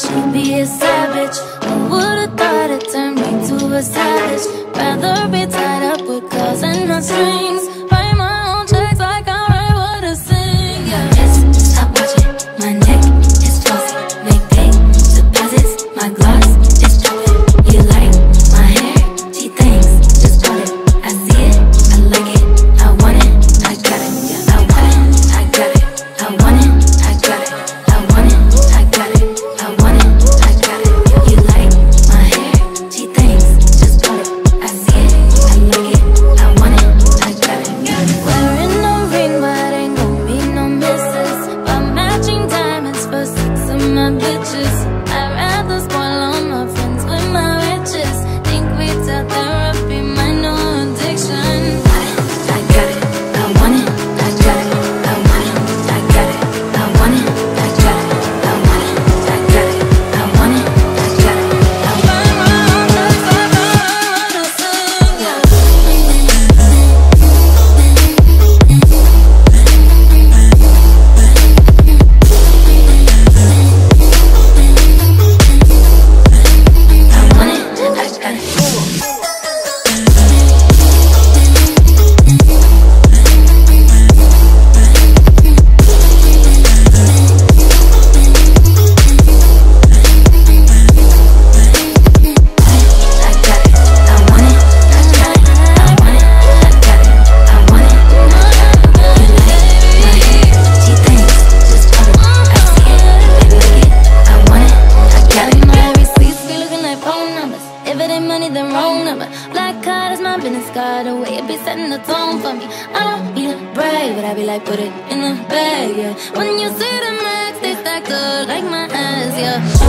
should be a savage. I would've thought it turned me to a savage? Rather be tied up with calls and not strings. phone number. Black card is my business card. The way it be setting the tone for me. I don't mean to brag But I be like, put it in the bag, yeah. When you see the max, they stack up Like my ass, yeah.